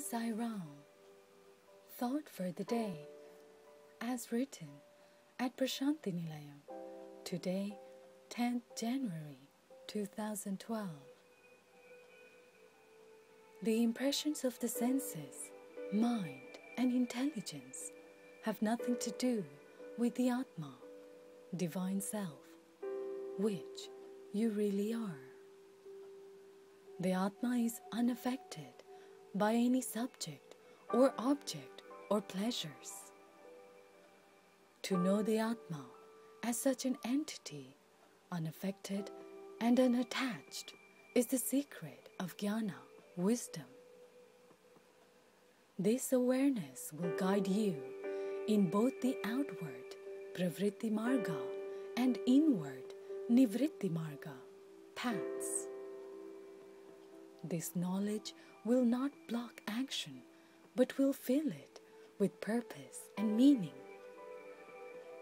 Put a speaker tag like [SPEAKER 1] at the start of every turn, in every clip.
[SPEAKER 1] Sai Ram. Thought for the day, as written at Prasanthi Nilayam, today, 10th January 2012. The impressions of the senses, mind, and intelligence have nothing to do with the Atma, divine self, which you really are. The Atma is unaffected by any subject or object or pleasures. To know the Atma as such an entity, unaffected and unattached, is the secret of jnana, wisdom. This awareness will guide you in both the outward pravritti marga and inward nivritti marga paths. This knowledge will not block action, but will fill it with purpose and meaning.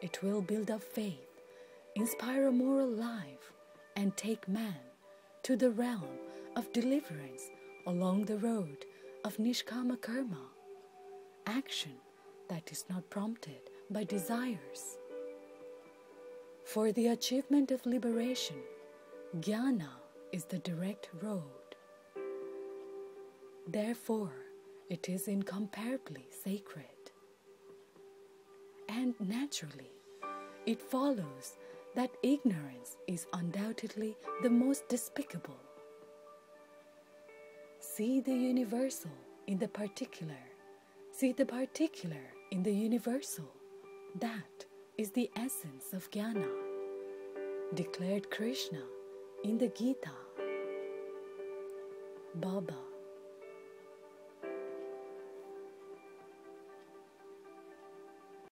[SPEAKER 1] It will build up faith, inspire a moral life, and take man to the realm of deliverance along the road of Nishkama Karma, action that is not prompted by desires. For the achievement of liberation, jnana is the direct road. Therefore, it is incomparably sacred. And naturally, it follows that ignorance is undoubtedly the most despicable. See the universal in the particular. See the particular in the universal. That is the essence of jnana, declared Krishna in the Gita. Baba